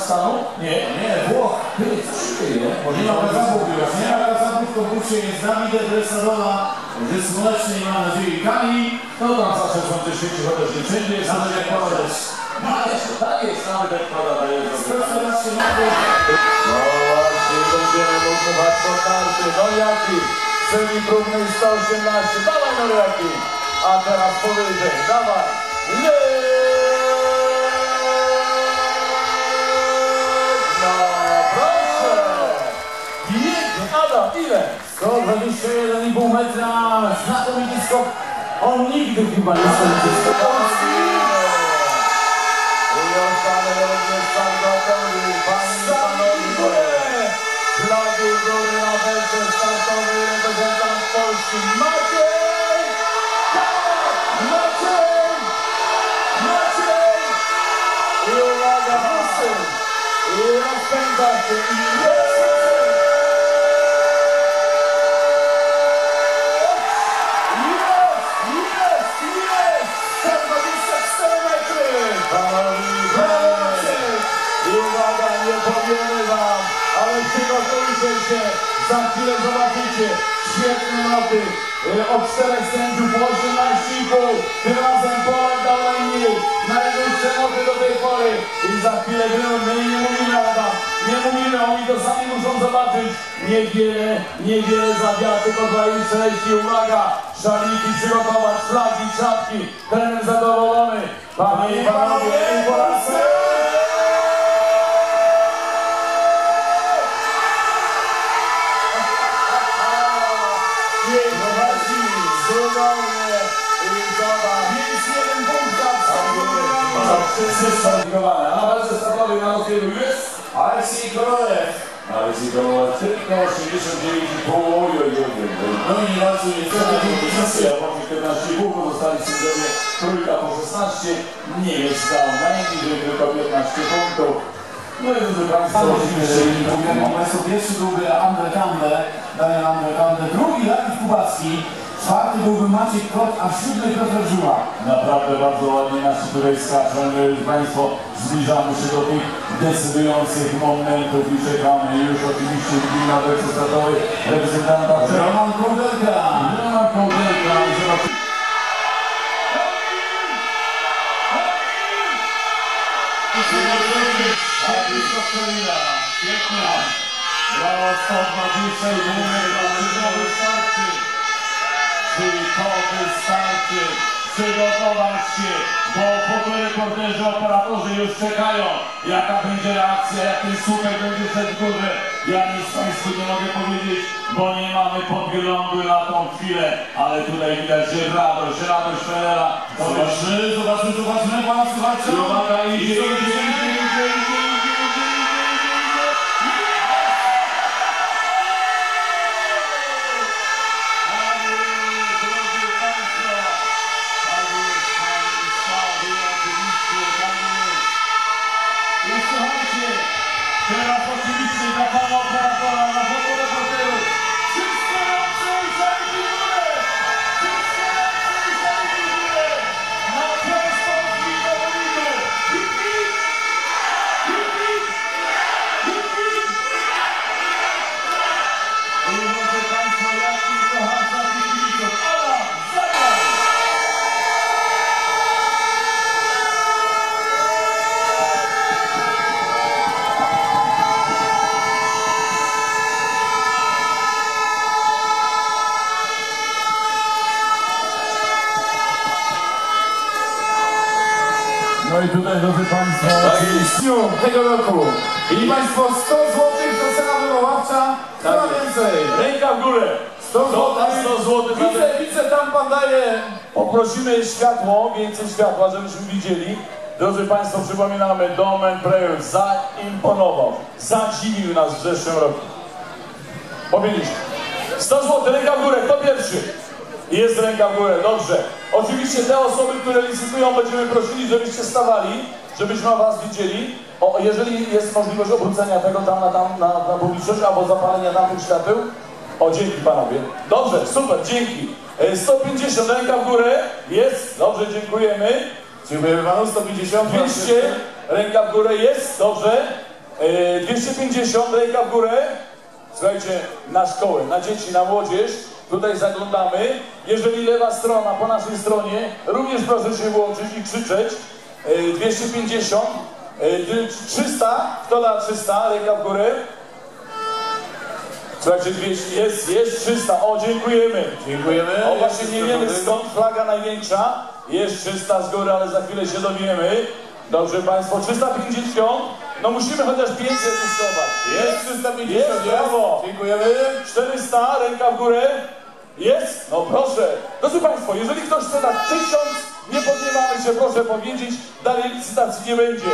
Kazachstanu? Nie, nie, Włoch. Ty, dzieje? Nie ma Kazachów teraz, nie ma Kazachów, w konkursie jest Dawid Dresadowa ze Słonecznej, mam nadzieję, Kali. No tam zawsze w słońce świeci, chociaż nie wszędzie jest, ale jak. No jest, tak jest, nawet jak podaje. Teraz się mogą... No właśnie, będziemy potarty. No jaki? Celi próbnej 118. Dawaj no jaki? A teraz powyżej. Dawaj. No Ile? 121,5 metra, znakomity skok. On nigdy chyba nie skończy skoku. I ostanę również sam gotowy. Panie i panowie. Flagi góry na welce startowy reprezentant Polski. Maciej! Maciej! Od czterech sędziów po 18,5, tym razem Polak dał najmniej, najdłuższe noty do tej pory. I za chwilę wiemy, my nie mówimy Adam, nie mówimy, oni to sami muszą zobaczyć, niewiele, niewiele zawiat, tylko 26 i uwaga, szaliki przygotować, flagi, czapki, trener zadowolony, panie i panowie! Zeskwalifikowane. A na walce startowej na Rosję jest Aleksiej Korolew. Ale zikował tylko 69,5 oj, oj, oj, oj. No i razu niestety Pozycja, Włoch 14,5, pozostali sędziowie trójka po 16. Niemiec dał najniżej tylko 15 punktów. No i drodzy Państwo, oczywiście pierwszy byłby Andre Kande, Daniel Andre Kande, drugi Dawid Kubacki, Czwarty byłby Maciej Kot, a siódmy Piotr Żuła. Naprawdę bardzo ładnie nasi tutaj skaczą. Państwo, zbliżamy się do tych decydujących momentów i czekamy już oczywiście na weksu startowy reprezentanta. Roman Kodelka! Roman Kodelka! Piękna! Brawo, stąd na dłuższej, numer, na wystarczy. Przygotować się, bo fotoreporterzy, operatorzy już czekają. Jaka będzie reakcja, jak ten słupek będzie w górę. Ja nic Państwu nie mogę powiedzieć, bo nie mamy podglądu na tą chwilę. Ale tutaj widać, że radość, radość trenera. Zobaczmy, zobaczmy, zobaczmy, pana słuchacza. I uwaga, idzie, idzie, idzie, idzie, Poprosimy światło, więcej światła, żebyśmy widzieli. Drodzy Państwo, przypominamy, Domen Prejuc zaimponował, zadziwił nas w zeszłym roku. Powiedzieliśmy. 100 zł, ręka w górę, kto pierwszy? Jest ręka w górę, dobrze. Oczywiście te osoby, które licytują, będziemy prosili, żebyście stawali, żebyśmy was widzieli. O, jeżeli jest możliwość obrócenia tego tam na, tam na, na publiczność albo zapalenia tamtych świateł. O, dzięki panowie. Dobrze, super, dzięki. E, 150, ręka w górę. Jest, dobrze, dziękujemy. Dziękujemy panu, 150, 200, ręka w górę jest, dobrze. E, 250, ręka w górę. Słuchajcie, na szkołę, na dzieci, na młodzież. Tutaj zaglądamy. Jeżeli lewa strona po naszej stronie, również proszę się włączyć i krzyczeć. E, 250, e, ty- 300, kto da 300, ręka w górę. Słuchajcie, 200, jest, jest 300, o dziękujemy. Dziękujemy. O właśnie nie wiemy skąd flaga największa. Jest 300 z góry, ale za chwilę się dowiemy. Dobrze Państwo, 350. No musimy chociaż 500 listować. Jest 350, Jest, brawo. Dziękujemy. 400, ręka w górę. Jest? No proszę. Drodzy Państwo, jeżeli ktoś chce dać 1000, nie podniewamy się, proszę powiedzieć. Dalej licytacji nie będzie.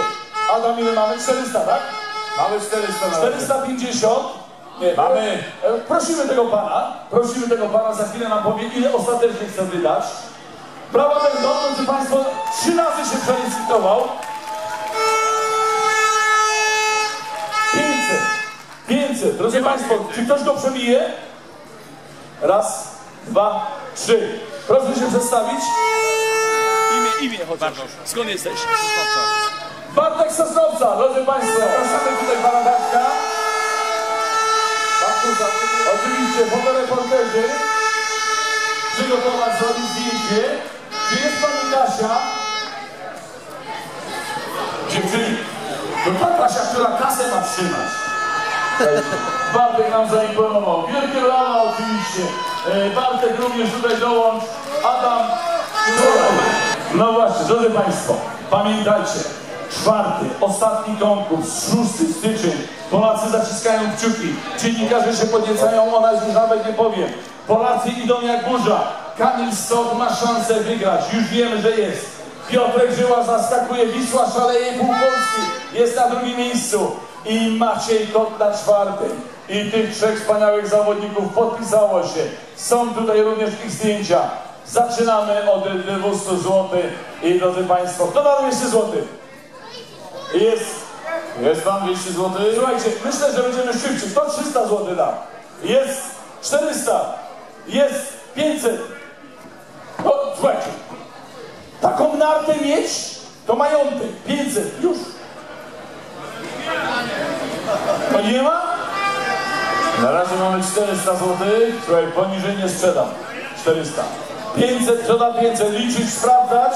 Adam, ile mamy? 400, tak? Mamy 400 na razie. 450. Nie, Mamy. e, Prosimy tego pana, prosimy tego pana, za chwilę nam powie, ile ostatecznie chce wydać. Brawa będą, drodzy Państwo, trzy razy się przelicytował. 500, 500. Drodzy Państwo, czy ktoś go przebije? Raz, dwa, trzy. Proszę się przedstawić. Imię, imię chociaż. Skąd jesteś? Bartek Sosnowca, drodzy Państwo, zapraszamy tutaj pana Bartka. Bartku, za- Oczywiście fotoreporterzy przygotować zrobić zdjęcie. Gdzie jest pani Kasia? Dziewczyny, to ta Kasia, która kasę ma trzymać. Bartek nam zaimponował. Wielkie brawa oczywiście. E, Bartek również tutaj dołącz. Adam. No właśnie, drodzy Państwo, pamiętajcie. Czwarty, ostatni konkurs, 6 styczeń. Polacy zaciskają kciuki. Dziennikarze się podniecają, ona już nawet nie powiem. Polacy idą jak burza. Kamil Stok ma szansę wygrać. Już wiemy, że jest. Piotrek Żyła zaskakuje, Wisła szaleje, pół Polski jest na drugim miejscu i Maciej Kot na czwartym. I tych trzech wspaniałych zawodników podpisało się. Są tutaj również ich zdjęcia. Zaczynamy od 200 zł i drodzy Państwo, dał jeszcze złoty? Jest. Jest tam 200 zł. Słuchajcie, myślę, że będziemy szybciej. Kto 300 zł da? Jest 400. Jest 500. No, słuchajcie. Taką nartę mieć, to majątek. 500. Już. To nie ma? Na razie mamy 400 zł. Słuchaj, poniżej nie sprzedam. 400. 500, sprzeda 500. Liczyć, sprawdzać.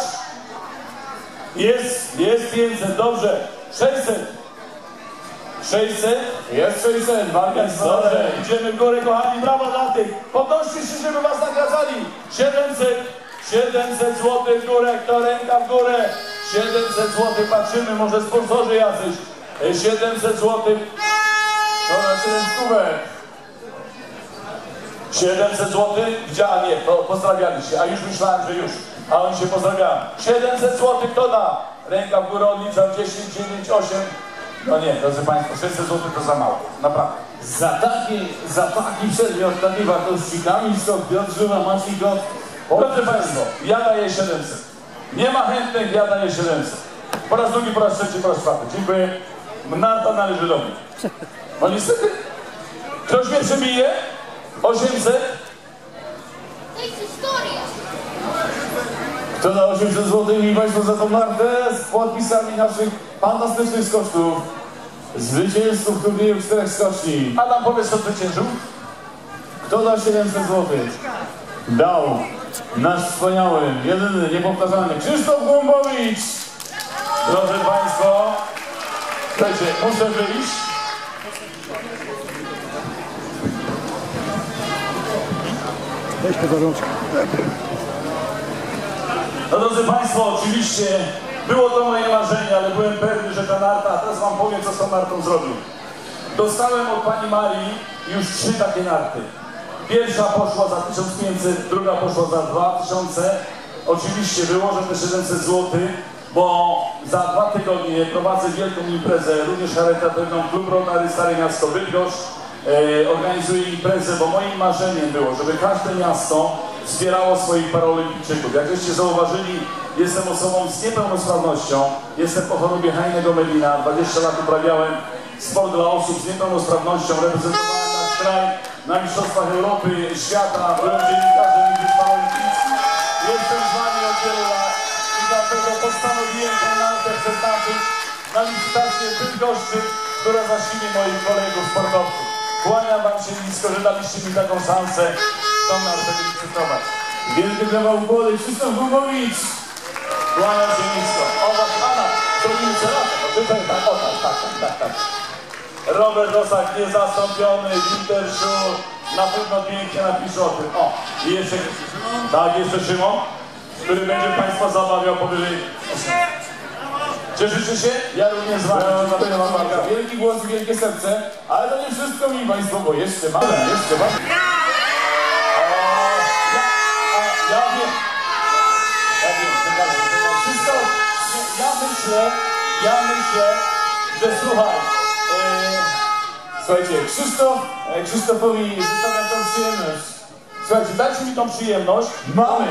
Jest, jest 500. Dobrze. 600. 600. Jest 600. Walka jest Dobrze, idziemy w górę, kochani, brawa dla tych. Podnoście się, żeby was nagradzali. 700, 700 zł w górę, kto ręka w górę. 700 zł, patrzymy, może sponsorzy jacyś. E, 700 zł, To na 7 stówek. 700 zł, a nie, pozdrawiali się, a już myślałem, że już, a oni się pozdrawiają. 700 zł, kto da? Ręka w górę, odliczam 10, 9, 8. No nie, drodzy Państwo, 600 zł to za mało, naprawdę. Za taki, za taki przedmiot takiej wartości Kamil Stok, Piotr Żyła, Maciej Kot. Drodzy Państwo, ja daję 700. Nie ma chętnych, ja daję 700. Po raz drugi, po raz trzeci, po raz czwarty. Dziękuję. Narta należy do mnie. No niestety. Ktoś mnie przebije? 800? To jest historia. Kto da 800 zł i Państwo za tą nartę z podpisami naszych fantastycznych skoczków. Zwycięzców turnieju czterech skoczni. Adam, powiedz, kto zwyciężył? Kto da 700 zł? Dał nasz wspaniały, jedyny, niepowtarzalny Krzysztof Głąbowicz. Drodzy Państwo, słuchajcie, muszę wyjść. Weź po gorączkę. No drodzy Państwo, oczywiście było to moje marzenie, ale byłem pewny, że ta narta, a teraz Wam powiem, co z tą nartą zrobił. Dostałem od Pani Marii już trzy takie narty. Pierwsza poszła za 1500, druga poszła za 2000. Oczywiście wyłożę te 700 zł, bo za dwa tygodnie prowadzę wielką imprezę, również charytatywną, Klub Rotary Stare Miasto Bydgoszcz. E, organizuję imprezę, bo moim marzeniem było, żeby każde miasto wspierało swoich paraolimpijczyków. Jak żeście zauważyli, jestem osobą z niepełnosprawnością, jestem po chorobie Heinego Melina, 20 lat uprawiałem sport dla osób z niepełnosprawnością, reprezentowałem nasz kraj na Mistrzostwach Europy, świata, byłem dziennikarzem Igrzysk Paralimpijskich. Jestem z Wami od wielu lat i dlatego postanowiłem tę nartę przeznaczyć na licytację Bydgoszczy. która zasili moich kolegów sportowców. Kłaniam wam się nisko, że daliście mi taką szansę tą nartę wylicytować. Wielkie brawa u góry, Krzysztof Gubowicz. Kłaniam się nisko. Oba pana, to mi Tutaj tak, o tak, tak, tak, tak, tak. Robert Rosak niezastąpiony, Winter Shoe, na pewno pięknie napisze o tym. O, i jeszcze, tak, jeszcze Szymon, który będzie Państwa zabawiał powyżej. Cieszycie się? Ja również z Wami. Wielki głos i wielkie serce, ale to nie wszystko mi Państwo, bo jeszcze mam, jeszcze mam. O, ja, a, ja wiem. Ja wiem, przepraszam, przepraszam. Wszystko, ja myślę, ja myślę, że słuchaj, e, słuchajcie, Krzysztof, e, Krzysztofowi zostawiam tą przyjemność. Słuchajcie, dajcie mi tą przyjemność. Mamy,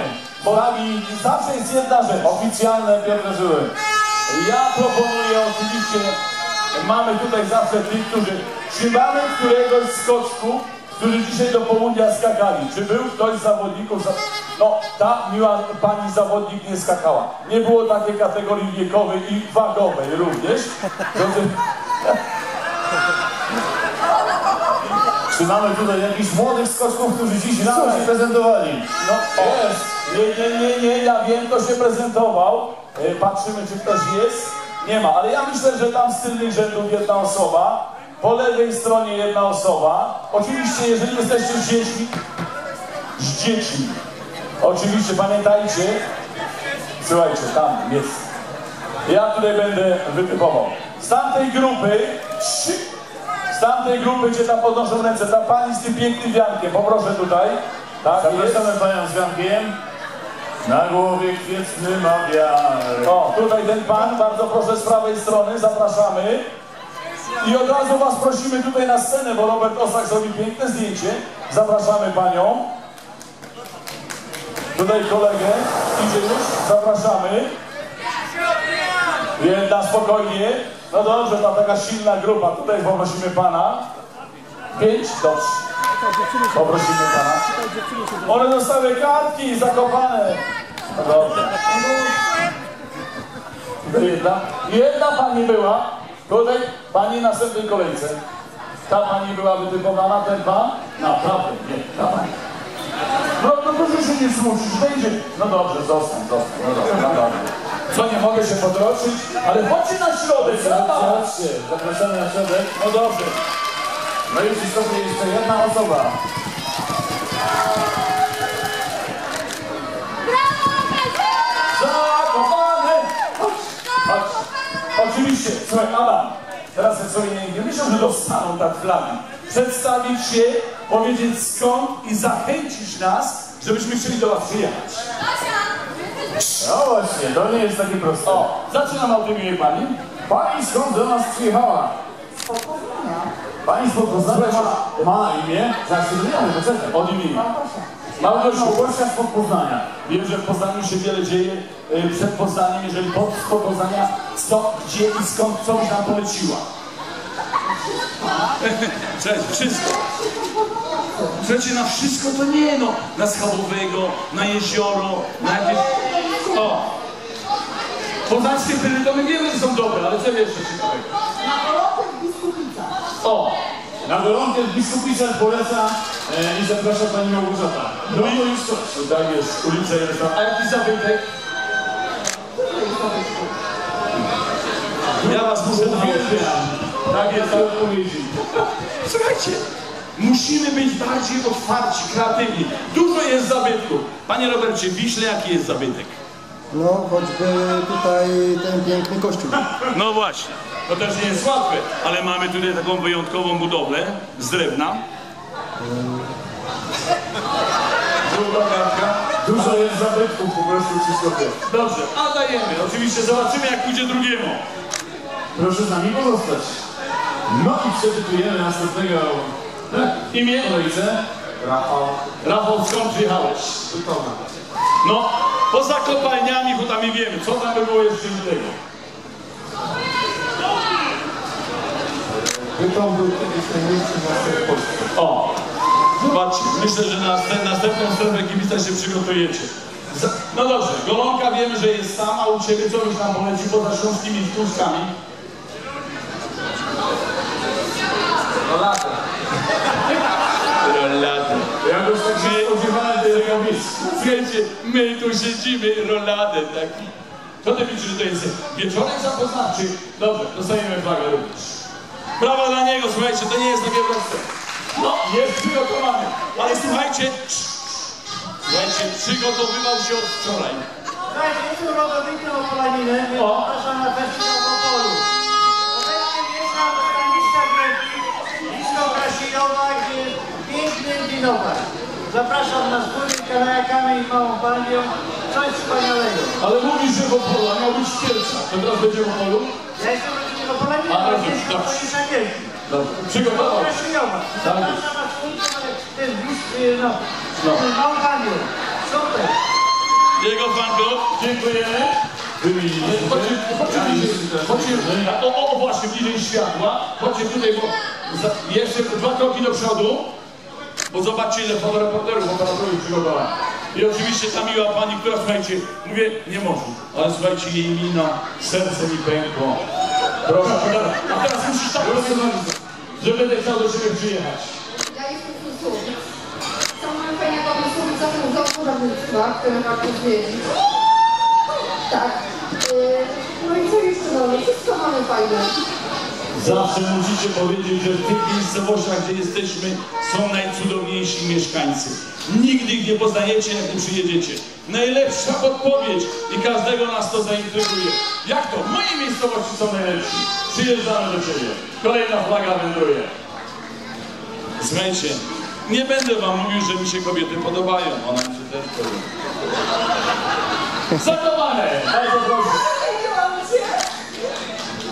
bo nami zawsze jest jedna rzecz. Oficjalne Piotra Żyły. Ja proponuję oczywiście, mamy tutaj zawsze tych, którzy, czy mamy któregoś z skoczków, którzy dzisiaj do południa skakali? Czy był ktoś z zawodników? za- No, ta miła pani zawodnik nie skakała. Nie było takiej kategorii wiekowej i wagowej również. Drodzy, Czy mamy tutaj jakichś młodych skoczków, którzy dziś rano się prezentowali? No, jest. Nie, nie, nie, nie, ja wiem, kto się prezentował. E, Patrzymy, czy ktoś jest. Nie ma, ale ja myślę, że tam z tylnych rzędów jedna osoba, po lewej stronie jedna osoba. Oczywiście, jeżeli jesteście z dziećmi, z dziećmi. Oczywiście, pamiętajcie, słuchajcie, tam jest. Ja tutaj będę wytypował. Z tamtej grupy trzy, z tamtej grupy, gdzie tam podnoszą ręce, ta pani z tym pięknym wiankiem, poproszę tutaj. Tak, Zapraszamy panią z wiankiem. Na głowie kwietny ma wiarę. O, tutaj ten pan, bardzo proszę z prawej strony, zapraszamy. I od razu was prosimy tutaj na scenę, bo Robert Osak zrobi piękne zdjęcie. Zapraszamy panią. Tutaj kolegę, idzie już, zapraszamy. Jedna spokojnie. No dobrze, ta taka silna grupa. Tutaj poprosimy pana. Pięć? Dobrze. Poprosimy pana. One dostały kartki zakopane. No dobrze. Jedna. Jedna pani była. Tutaj pani na następnej kolejce. Ta pani była wytypowana, ten pan? Naprawdę, nie, ta pani. No, no proszę się nie smucić, wejdzie. No dobrze, zostań, zostań. No dobrze, no dobrze. Co, nie mogę się podroczyć? Ale chodźcie na środek, zobacz. Zobaczcie, zapraszamy na środek. No dobrze. No i przystąpi jeszcze jedna osoba. Oczywiście, słuchaj, Adam, teraz sobie nie, nie myślę, że dostaną tak flagi. Przedstawić się, powiedzieć skąd i zachęcić nas, żebyśmy chcieli do was przyjechać. No właśnie, to nie jest takie proste. O, zaczynam od imienia pani. Pani skąd do nas przyjechała? Pani spod Poznania ma, ma imię? Się dowiemy, poczekaj. Od imienia. Małgosia Małgosia spod Poznania. Wiem, że w Poznaniu się wiele dzieje y, przed Poznaniem, jeżeli pod, spod Poznania, co, gdzie i skąd coś nam poleciła. Cześć, wszystko. Słuchajcie, na wszystko to nie, no. Na schabowego, na jezioro, na jakieś... O! Poznańskie pyry to my wiemy, że są dobre, ale co jeszcze ciekawego? O! Na gorączkę w Biskupicach poleca e, i zaprasza pani Małgorzata. No i już coś. Tutaj jest ulica jest tam. A jaki zabytek? Ja was muszę nauczyć. Uwielbiam. Tak jest, Takie odpowiedzi. Słuchajcie, musimy być bardziej otwarci, kreatywni. Dużo jest zabytków. Panie Robercie, Wiśle jaki jest zabytek? No, choćby tutaj ten piękny kościół. No właśnie, to też nie jest łatwe, ale mamy tutaj taką wyjątkową budowlę z drewna. druga kartka. Dużo jest zabytków po prostu Krzysztofie. Dobrze, a dajemy. Oczywiście zobaczymy jak pójdzie drugiemu. Proszę z nami pozostać. No i przeczytujemy następnego tak, Imię? kolejce. Rafał Rafał, skąd przyjechałeś? Bytona. No, poza kopalniami, bo tam nie wiemy, co tam by było jeszcze innego. Bytom był kiedyś największy miastem w Polsce. O, zobaczcie, myślę, że na następ- następną strefę kibica się przygotujecie. No dobrze, Golonka wiemy, że jest tam, a u Ciebie co byś nam poleci poza śląskimi wtórskami? Roladę. Roladę. Jakoś tak się spodziewałem tej rękawiczki. Słuchajcie, my tu siedzimy, roladę taki. Co ty widzisz, że to jest wieczorek zapoznawczy? Dobrze, dostajemy flagę również. Brawo dla niego, słuchajcie, to nie jest takie proste. No, jest przygotowany, ale słuchajcie, słuchajcie, przygotowywał się od wczoraj. Słuchajcie, jestem więc O. zapraszam na festiwal w Opolu. Obecnie mieszkam w stanowiska Wielki, blisko Krasilowa, gdzie jest piękny winowar. Zapraszam na wspólny kajakami i małą bandią. Coś wspaniałego. Ale mówisz, że w Opolu, a miał być w Kielcach. To teraz będzie w Opolu? Ja jestem ale jestem dobrze. Dobrze, przygotował się. To jest bliski, no. Super. Jego fanklub. Dziękujemy. Wymieniliśmy. Chodźcie, chodźcie bliżej, chodźcie, o, o, o właśnie, bliżej światła. Chodźcie tutaj, bo za, jeszcze dwa kroki do przodu. Bo zobaczcie ile fotoreporterów, operatorów przygotowanych. I oczywiście ta miła pani, która słuchajcie, mówię, nie może. Ale słuchajcie, jej mina, serce mi pękło. Proszę, a teraz, a teraz musisz tak rozwiązać, że będę chciał do ciebie przyjechać. Ja jestem Słubic. Są mamy fajnego Słubica Muzeum Pożarnictwa, które warto zwiedzić. Tak. Yy, No i co jeszcze mamy? Wszystko mamy fajne. Zawsze musicie powiedzieć, że w tych miejscowościach, gdzie jesteśmy, są najcudowniejsi mieszkańcy. Nigdy ich nie poznajecie, jak tu przyjedziecie. Najlepsza podpowiedź i każdego nas to zaintryguje. Jak to? Moje miejscowości są najlepsi. Przyjeżdżamy do Ciebie. Kolejna flaga wędruje. Słuchajcie, nie będę wam mówił, że mi się kobiety podobają. Ona mi się też podoba. Zakochane! Bardzo proszę.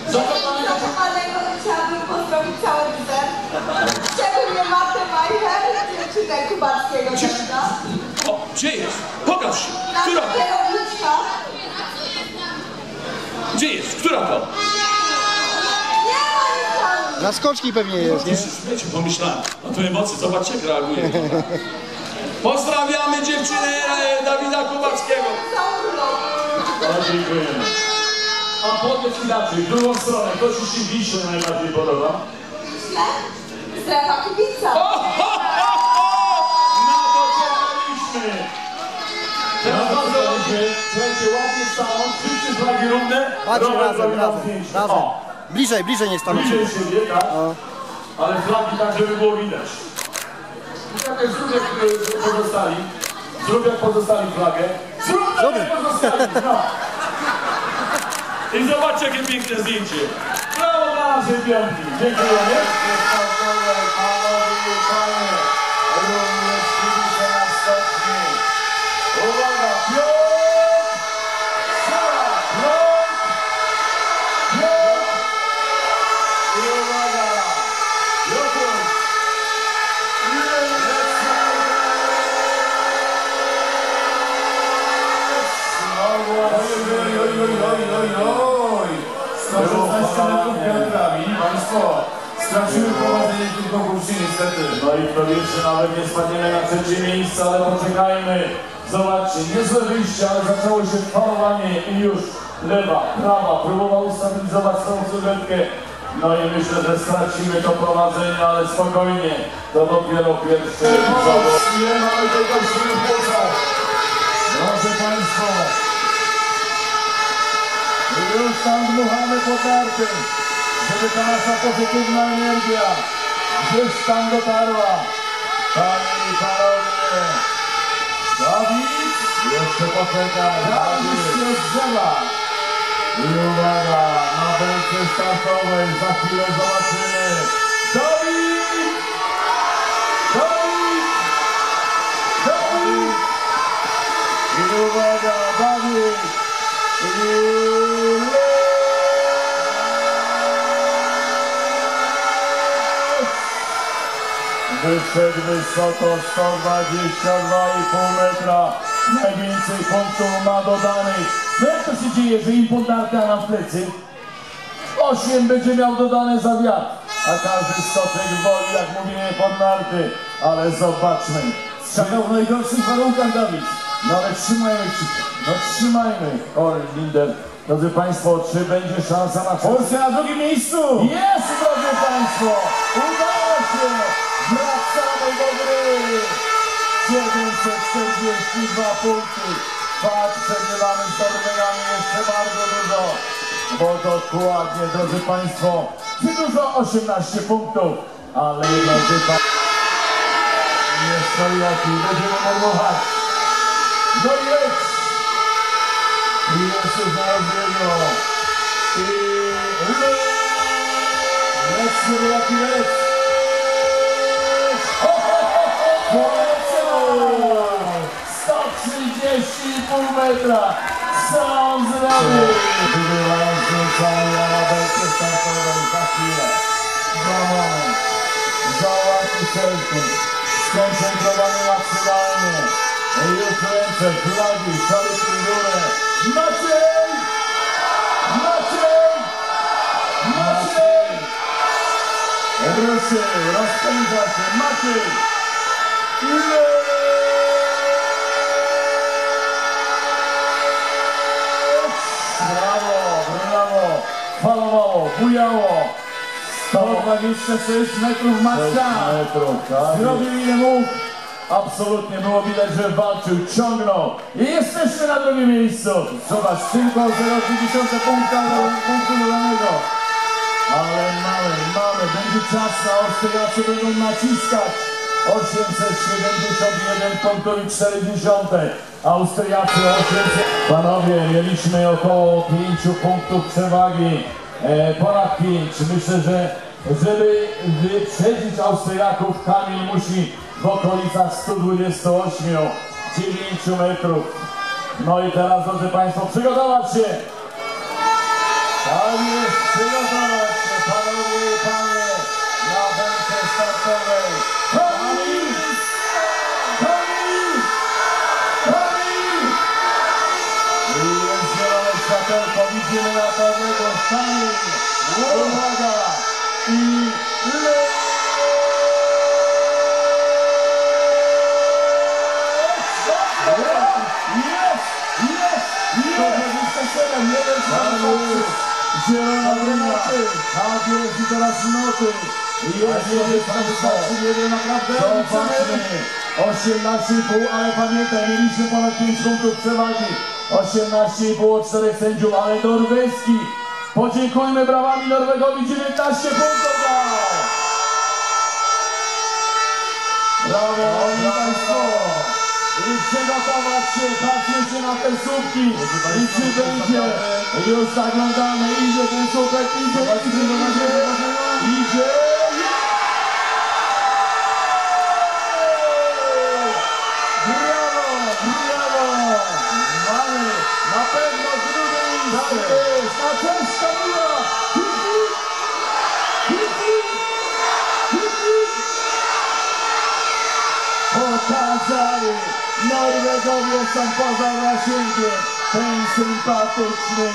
Zakochane! Zakochanego chciałabym pozdrowić cały widzę. Szczególnie Martę Majcher, dziewczynę kubackiego prawda? O, gdzie jest? Pokaż się. Która. Gdzie jest? Która to? Na skoczki pewnie jest, nie? Wiecie, pomyślałem, na to emocje, zobaczcie jak reaguje. Pozdrawiamy dziewczynę e, Dawida Kubackiego. Bardzo dziękujemy. A powiedz inaczej, w drugą stronę, kto Ci się Wiśle najbardziej podoba? Myślę, strefa kibica. Stanąć, wszyscy flagi równe. Patrzcie Robert razem, robi razem, razem. O, Bliżej, bliżej nie stanąć. bliżej siebie, tak? Ale flagi tak, żeby było widać. I tak jak zrób jak e, pozostali. Zrób jak pozostali flagę. Zrób tak jak pozostali, no. I zobaczcie jakie piękne zdjęcie. Brawo dla naszej piątki. Dziękujemy. Trzecie miejsce, ale poczekajmy. Zobaczcie, niezłe wyjście, ale zaczęło się parowanie i już lewa, prawa, próbował ustabilizować tą sylwetkę. No i myślę, że stracimy to prowadzenie, ale spokojnie, to dopiero pierwszy zawód. Ile mamy tego? Proszę Państwa, już tam dmuchamy po karty, żeby ta nasza pozytywna energia gdzieś tam dotarła. Jeszcze poczekaj, Dawid się drzewa. I uwaga, na belce startowej za chwilę zobaczymy. Dawid! Dawid! Dawid! I uwaga, Dawid! I Wyszedł wysoko 122,5 metra. Najwięcej punktów ma dodanych. No jak to się dzieje, że impontarka nam w plecy? 8 będzie miał dodane za wiatr. A każdy stoczek woli, jak mówimy, pod narty. Ale zobaczmy. Skakał w najgorszych warunkach, Dawid. No ale trzymajmy kciuki. No trzymajmy. Oren Linder. Drodzy Państwo, czy będzie szansa na Polskę na drugim miejscu? Jest, drodzy Państwo! Udało się! Wracamy do gry! 742 punkty. Patrz, przegrywamy z Norwegami jeszcze bardzo dużo. Bo dokładnie, drodzy Państwo, dużo 18 punktów. Ale drodzy Państwo, to jaki, będziemy mormować. No i jest! I na rozbiegu. I le... Lec, jaki lec! Ho, ho, ho, ho! Poleciał! 130,5 metra! Sam! Wybywający moment. Za łatwy sekund. Skoncentrowany maksymalnie. Już ręce, flagi, szaliki w górę. Maciej! Maciej! Maciej! Ruszy, rozpędza się. Maciej! Brawo, bujało. 126 metrów tak. Zrobił ile mógł. Absolutnie było widać, że walczył, ciągnął i jesteśmy na drugim miejscu. Zobacz, tylko 0,2 punkta do punktu dodanego. Ale mamy, mamy, będzie czas na Austriacy będą naciskać. 871 punktów i 40. Austriacy 800. Panowie, mieliśmy około 5 punktów przewagi. E, ponad 5. Myślę, że żeby wyprzedzić Austriaków, Kamil musi w okolicach 128, 9 metrów. No i teraz, drodzy Państwo, przygotować się. Tak jest, przygotować się, panowie i panie, na wędce startowej. Widzimy na pewnego Kamil. Uwaga! I le... Jest! Jest! Jest! 127, jeden Mamy Zielona linia, tak jest i teraz noty. Jest Państwo. jeden naprawdę Zobaczmy, 18,5, ale pamiętaj, mieliśmy ponad 5 punktów przewagi. 18,5 od 4 sędziów, ale norweski. Podziękujmy brawami Norwegowi, 19 punktów. Brawo, brawo. Państwo. I przygotować się, patrzmy się na te słupki. I czy będzie, już zaglądamy, idzie ten słupek, idzie, idzie, idzie, idzie. Brawo, brawo! Mamy na pewno drugie miejsce. Tak jest, na cześć Kamila! Hip, hip! Hip, hip! Hip, hip! Pokazali! Norwegowie są poza zasięgiem. Ten sympatyczny,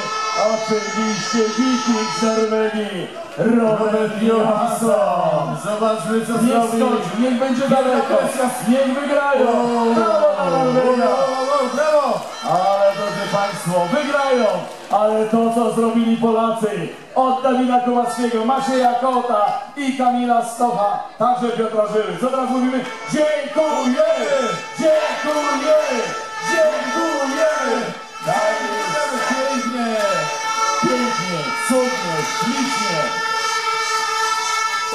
oczywiście wiking z Norwegii, Robert Johansson. Zobaczmy co Niech skocz, niech będzie daleko, niech wygrają. Brawo Norwegia. brawo! Ale drodzy Państwo, wygrają! Ale to, co zrobili Polacy od Dawida Kowalskiego, Macieja Kota i Kamila Stocha, także Piotra Żyły. Co teraz mówimy? Dziękujemy! Dziękujemy! Dziękujemy! Tak jest, pięknie! Pięknie, cudnie, ślicznie!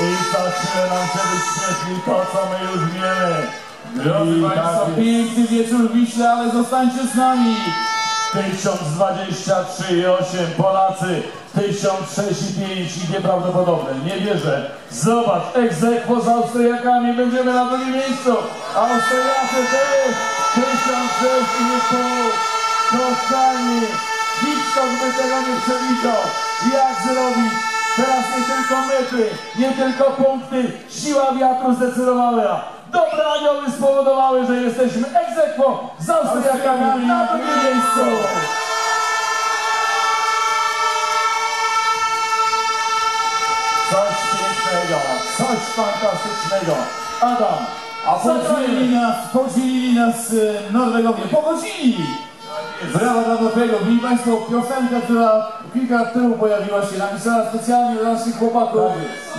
I za chwilę nam się wyświetli to, co my już wiemy. Drodzy I Państwo, tak piękny wieczór w Wiśle, ale zostańcie z nami. 1023,8 Polacy 1006,5 i nieprawdopodobne, nie wierzę. Zobacz, egzekwo z Austriakami, będziemy na drugim miejscu. Austriacy też 1006,5. Kochani, Hitchcock by tego nie przewidział. Jak zrobić? Teraz nie tylko mety, nie tylko punkty, siła wiatru zdecydowała. Dobra anioły spowodowały, że jesteśmy egzekwo z Austriakami na drugim miejscu. Coś pięknego, coś fantastycznego. Adam, A podzielili nas, podzielili nas e, Norwegowie. Pogodzili! Brawa dla Dobrego. Widzi Państwo, piosenka, która kilka lat temu pojawiła się, napisana specjalnie dla naszych chłopaków.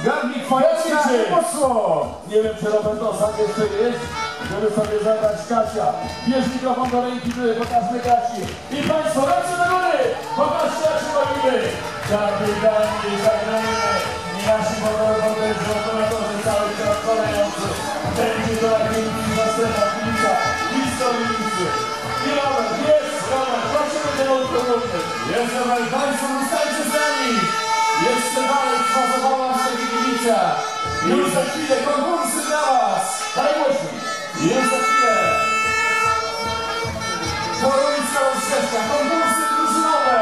Garbik Fajaczycy. Poszło. Nie wiem, czy Robert Osak jeszcze jest, żeby sobie zagrać Kasia. Bierz mikrofon do ręki, żeby pokażmy Kasi. I Państwo, ręce do góry! Pokażcie, jak się bawimy! Kapitalnie zagrajmy. I nasi moderatorzy, Robert. Państwo, zostańcie z nami. Jeszcze dalej trwa zabawa w Szczepikiewicza. Już za chwilę konkursy dla Was. Daj głośniej. Jest za chwilę. Boronicka rozgrzewka, konkursy drużynowe.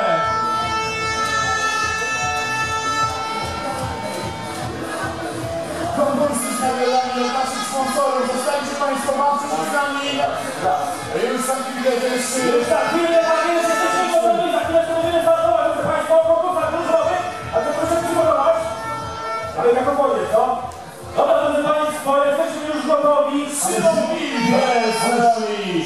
Konkursy z nagrodami od naszych sponsorów. Zostańcie Państwo bardzo z nami. Już za chwilę też... Chwilę, za chwilę Ale jak opowie, co? Dobra, drodzy Państwo, jesteśmy już gotowi. Szymon.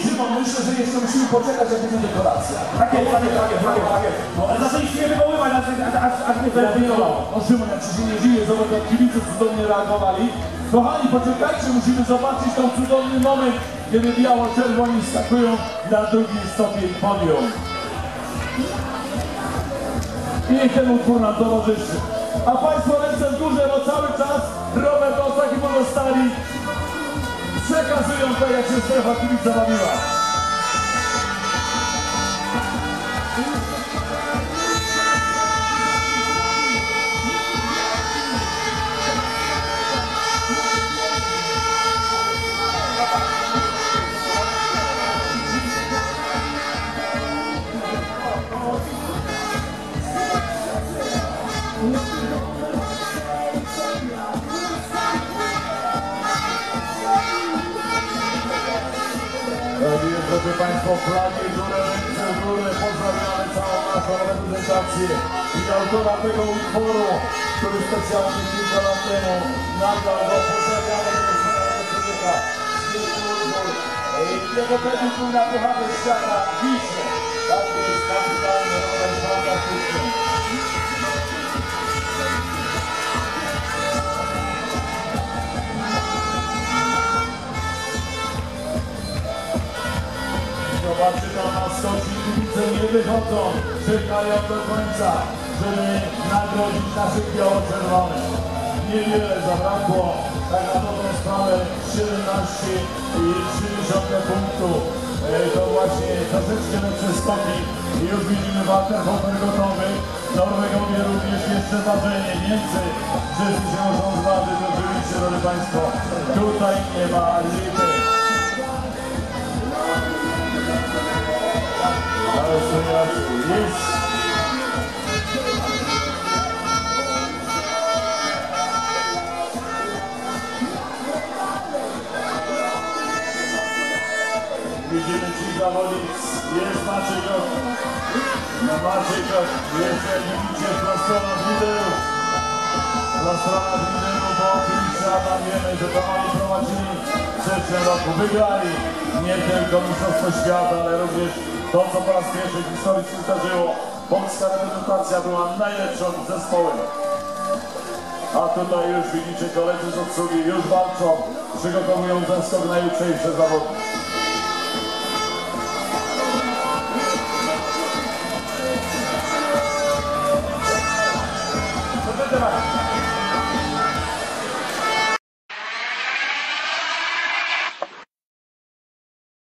Szymon, myślę, że jeszcze musimy poczekać, jak będzie dekoracja. Tak jest, tak jest, tak jest, tak jest, tak jest. Zaczęliśmy wywoływać, aż, aż, aż, mnie zareagowało. No Szymon, jak się nie dzieje, zobacz jak kibice cudownie reagowali. Kochani, poczekajcie, musimy zobaczyć ten cudowny moment, kiedy biało-czerwoni skakują na drugi stopień podium. I ten utwór nam towarzyszy. A Państwo górze, bo cały czas Robert Osak i pozostali przekazują to, jak się strefa kibica bawiła. Drodzy Państwo, flagi w górę, ręce w pozdrawiamy całą naszą reprezentację i autora tego utworu, który specjalnie kilka lat temu nagrał, bo pozdrawiamy człowieka, świetny utwór. Jego debiut był na Pucharze Świata w Wiśle. Tak jest, kapitalny, fantastyczny. Zobaczcie tam na skoczy, kibice nie wychodzą, czekają do końca, żeby nagrodzić naszych biało-czerwonych. Niewiele zabrakło, tak na dobrą sprawę 17 i 30 punktów. E, To właśnie troszeczkę lepsze skoki i już widzimy Walterhofer gotowy. Norwegowie również jeszcze ważenie, Niemcy wszyscy się muszą zważyć oczywiście, drodzy Państwo. Tutaj nie ma lipy. Widzimy ci zawodnic. Jest. No Maciej Gok jest jak widzicie prostrona z liderów. Prostrona z liderów, bo oczywiście Adam wiemy, że to oni prowadzili w zeszłym roku. Wygrali nie tylko Mistrzostwo Świata, ale również to, co po raz pierwszy w historii się zdarzyło. Polska reprezentacja była najlepszą zespołem. A tutaj już widzicie koledzy z obsługi już walczą, przygotowują zeskok na jutrzejsze zawody.